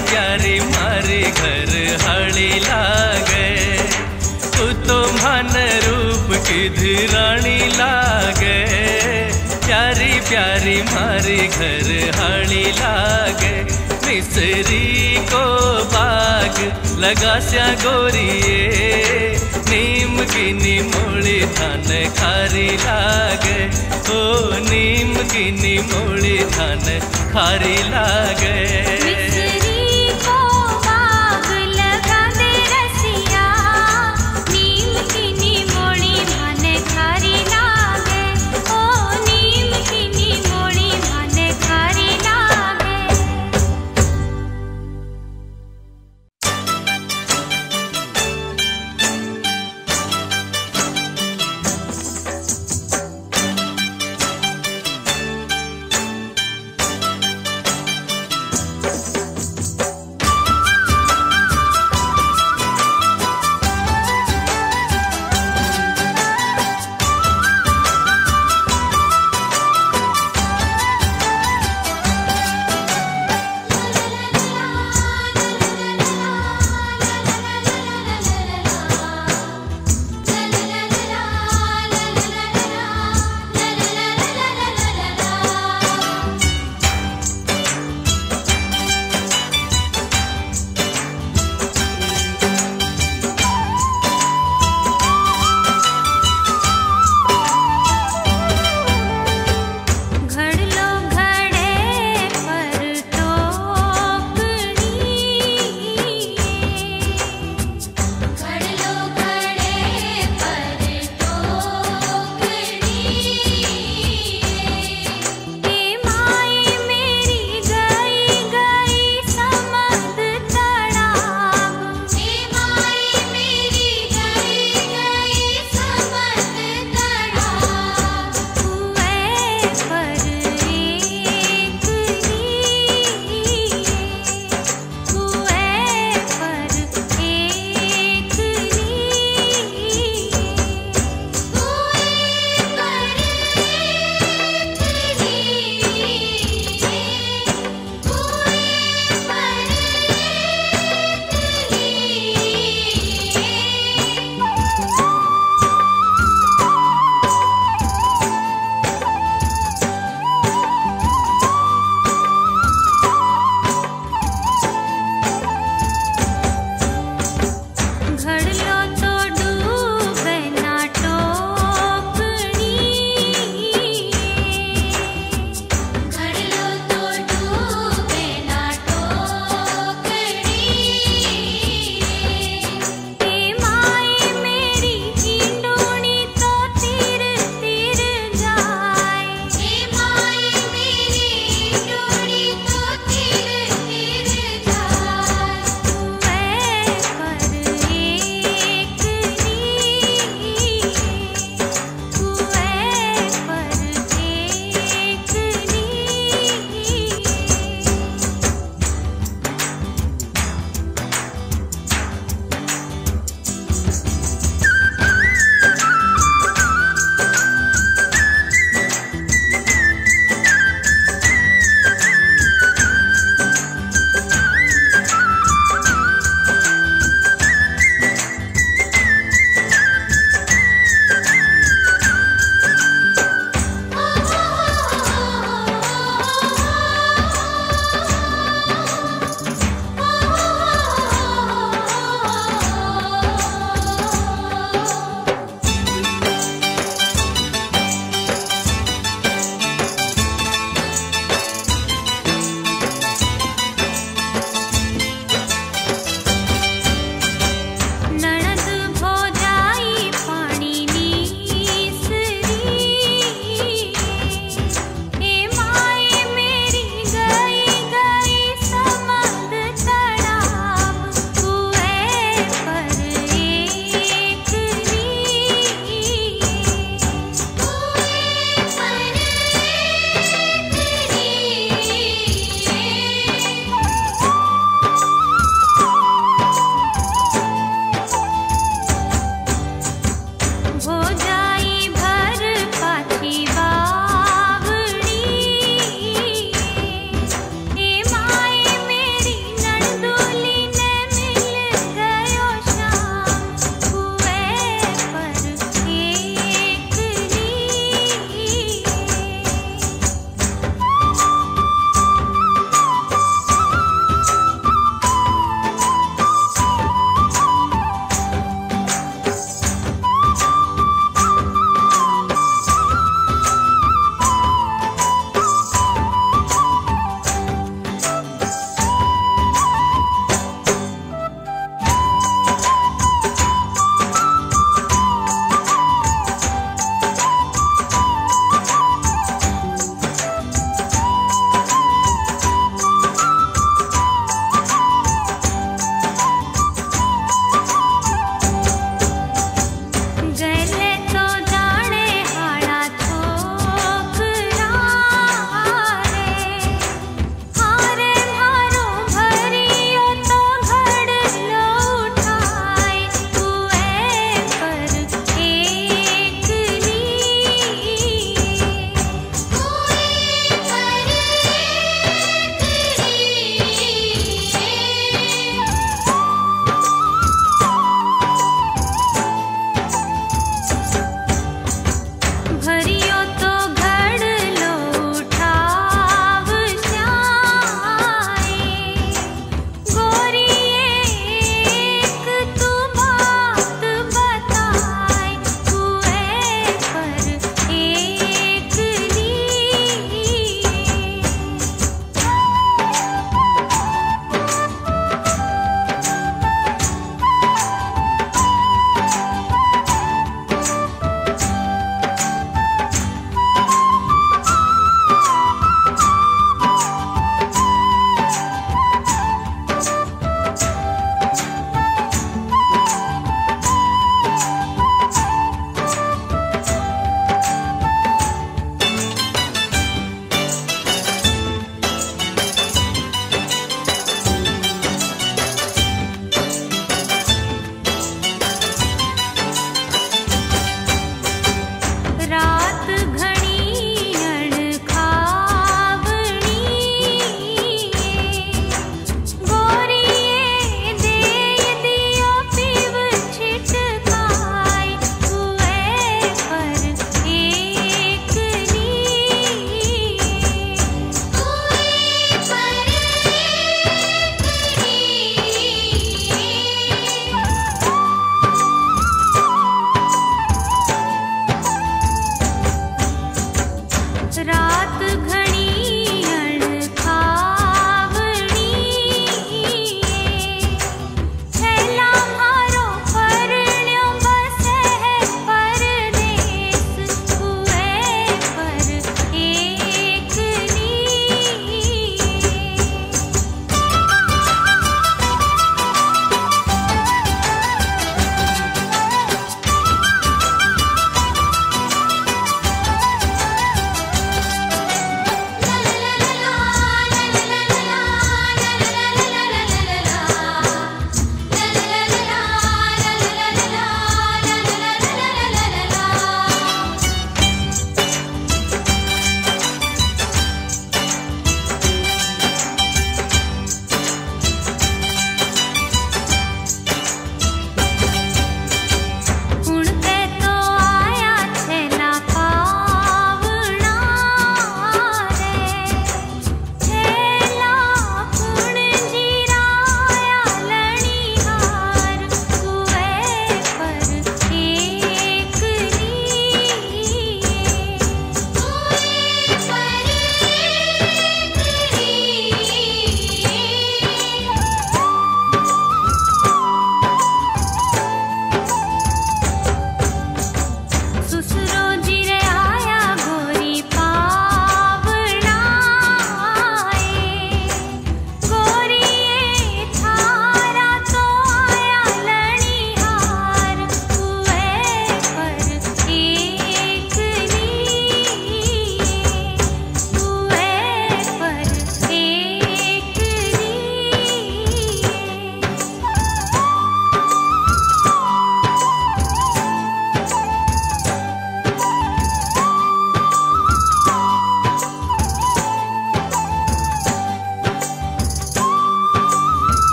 प्यारी मारी घर हड़ी लागे। तू तो मन रूप की धीरानी लागे। प्यारी प्यारी मारी घर हड़ी लागे। मिसरी को बाग लगा स्या गोरिए नीम की निमोड़ी धान खारी लागे। ओ नीम की निमोड़ी धान खारी लागे।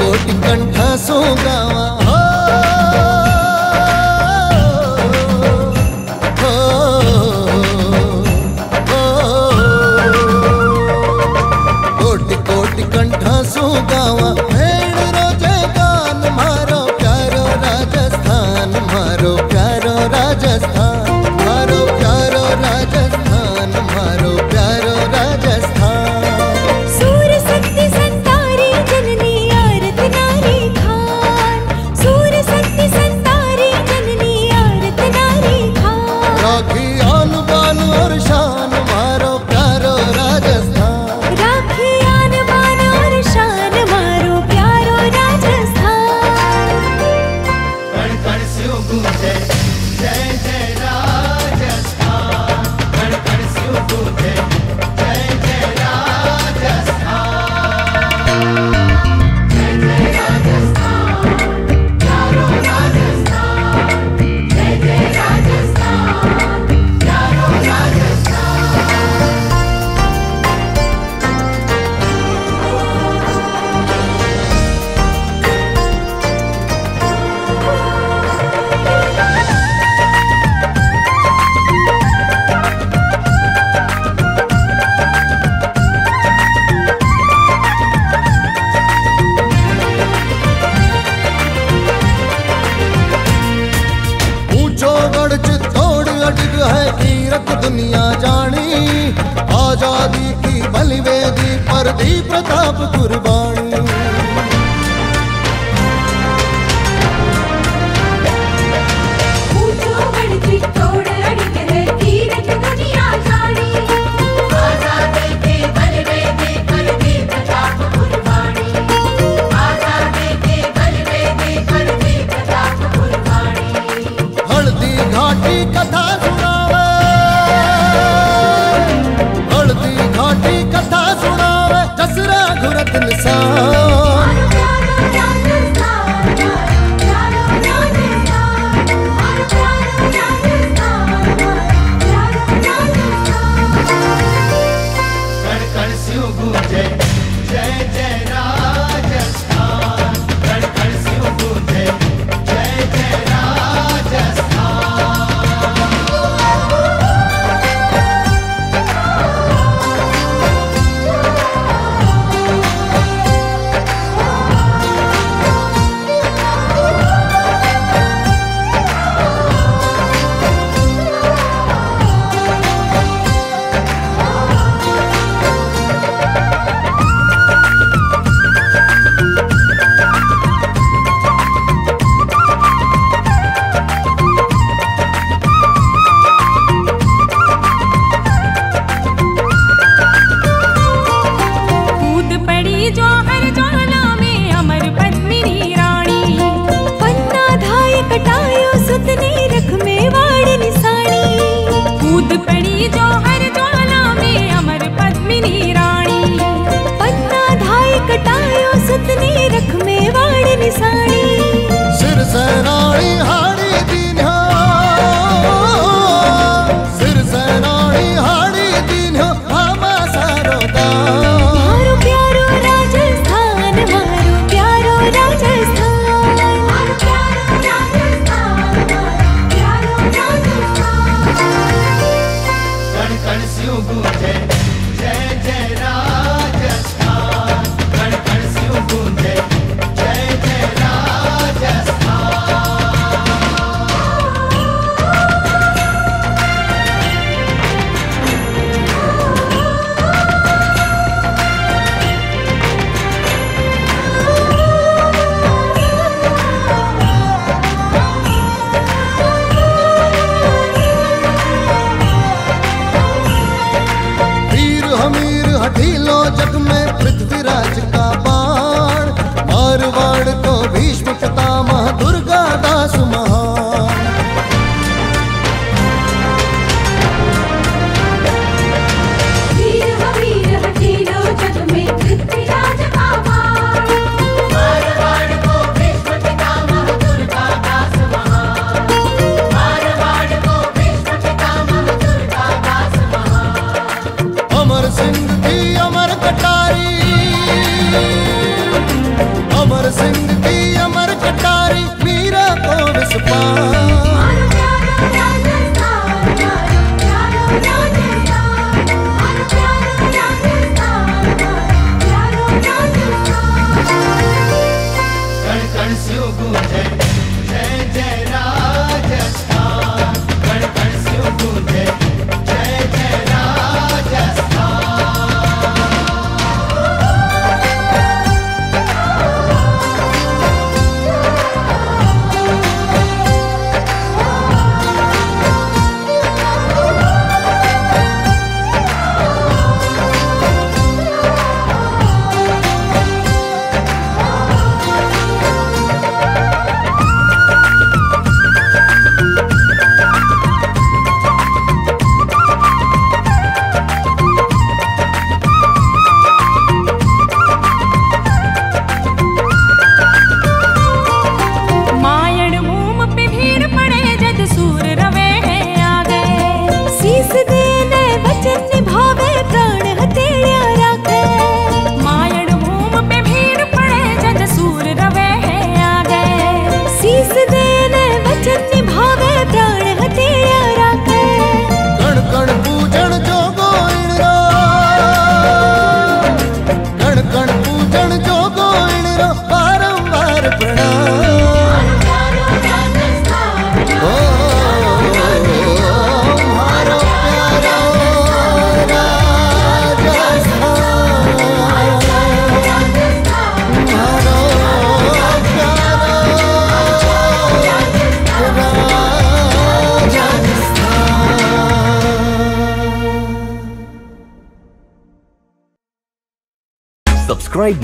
कोटि कंठ सो गावा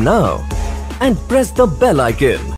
now and press the bell icon.